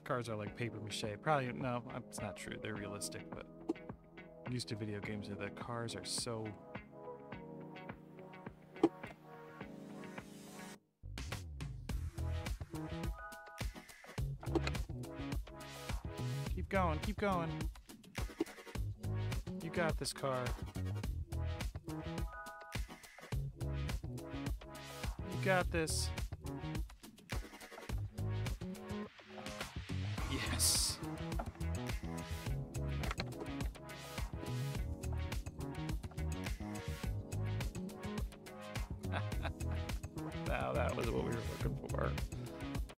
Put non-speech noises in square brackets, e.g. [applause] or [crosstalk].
cars are like paper mache. Probably no, it's not true. They're realistic, but I'm used to video games where the cars are so. Keep going, keep going. You got this car. You got this. Yes. [laughs] now that was what we were looking for.